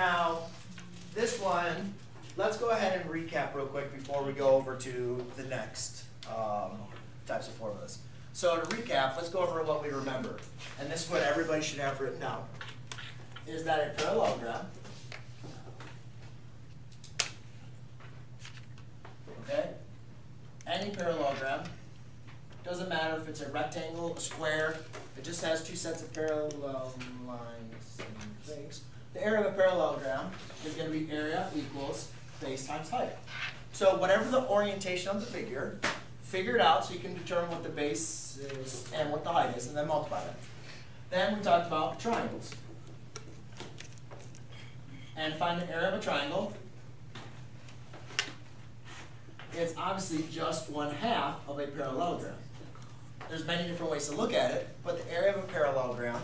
Now, this one, let's go ahead and recap real quick before we go over to the next um, types of formulas. So to recap, let's go over what we remember. And this is what everybody should have written down. Is that a parallelogram? Okay? Any parallelogram. Doesn't matter if it's a rectangle, a square, it just has two sets of parallel lines and things. The area of a parallelogram is going to be area equals base times height. So whatever the orientation of the figure, figure it out so you can determine what the base is and what the height is, and then multiply them. Then we talked about triangles. And find the area of a triangle. It's obviously just one half of a parallelogram. There's many different ways to look at it, but the area of a parallelogram,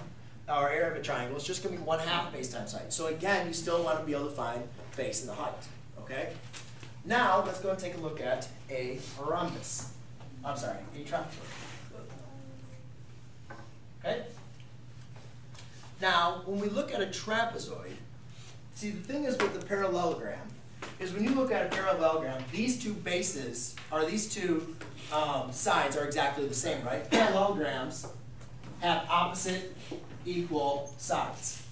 or area of a triangle, is just going to be one half base times height. So again, you still want to be able to find base and the height. Okay? Now, let's go and take a look at a rhombus. I'm sorry, a trapezoid. Okay? Now, when we look at a trapezoid, see the thing is with the parallelogram, is when you look at a parallelogram, these two bases, or these two um, sides are exactly the same, right? Parallelograms have opposite equal sides.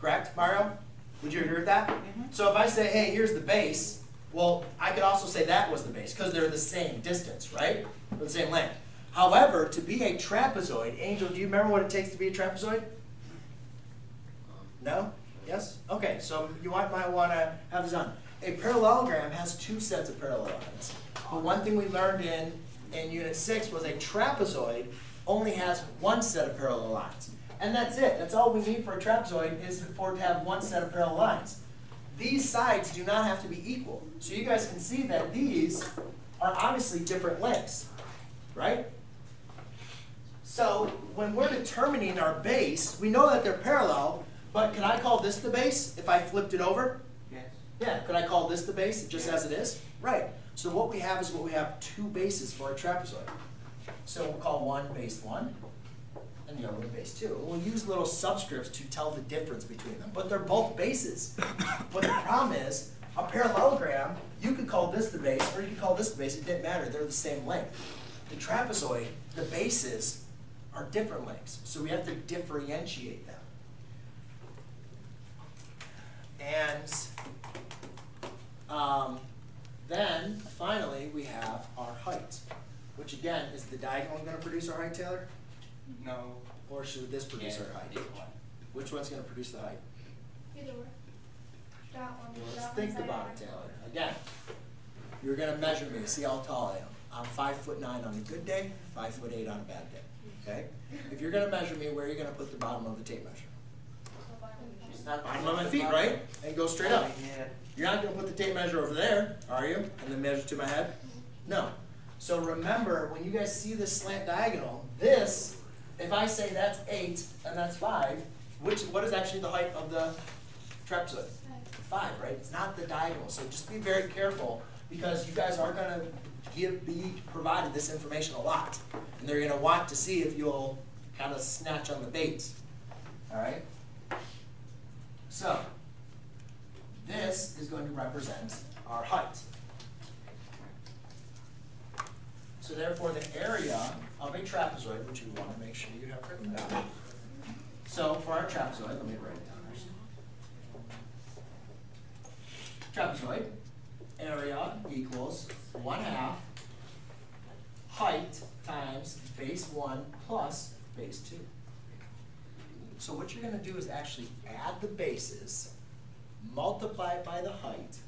Correct, Mario? Would you agree with that? Mm-hmm. So if I say, hey, here's the base, well, I could also say that was the base, because they're the same distance, right? They're the same length. However, to be a trapezoid, Angel, do you remember what it takes to be a trapezoid? No? Yes? Okay, so you might, might want to have this on. A parallelogram has two sets of parallel lines. But one thing we learned in, in Unit 6 was a trapezoid only has one set of parallel lines. And that's it. That's all we need for a trapezoid is for it to have one set of parallel lines. These sides do not have to be equal. So you guys can see that these are obviously different lengths, right? So when we're determining our base, we know that they're parallel, but can I call this the base if I flipped it over? Yes. Yeah, could I call this the base just as it is? Right. So what we have is what we have two bases for a trapezoid. So we'll call one base one and the other one base two. We'll use little subscripts to tell the difference between them, but they're both bases. but the problem is, a parallelogram, you could call this the base or you could call this the base, it didn't matter, they're the same length. The trapezoid, the bases are different lengths, so we have to differentiate them. And um, then finally we have our height, which again is the diagonal going to produce our height, Taylor, No. or should this produce our height? Which one's going to produce the height? Either way. That one. Well, let's think about it, Taylor. Again, you're going to measure me, see how tall I am. I'm five foot nine on a good day, five foot eight on a bad day. Okay? If you're going to measure me, where are you going to put the bottom of the tape measure? She's not. Bottom of my feet, right? And go straight up. You're not going to put the tape measure over there, are you? And then measure to my head? Mm-hmm. No. So remember, when you guys see this slant diagonal, this, if I say that's 8 and that's 5, which what is actually the height of the trapezoid? 5, right? It's not the diagonal. So just be very careful because you guys are going to be provided this information a lot. And they're going to want to see if you'll kind of snatch on the bait. All right? So, this is going to represent our height. So therefore, the area of a trapezoid, which you want to make sure you have written down. So for our trapezoid, let me write it down actually. Trapezoid, area equals one half height times base one plus base two. So what you're going to do is actually add the bases, multiply it by the height,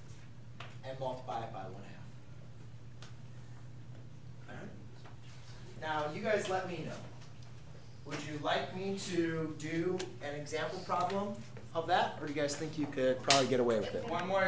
and multiply it by one half. Alright? Now, you guys let me know. Would you like me to do an example problem of that, or do you guys think you could probably get away with it? One more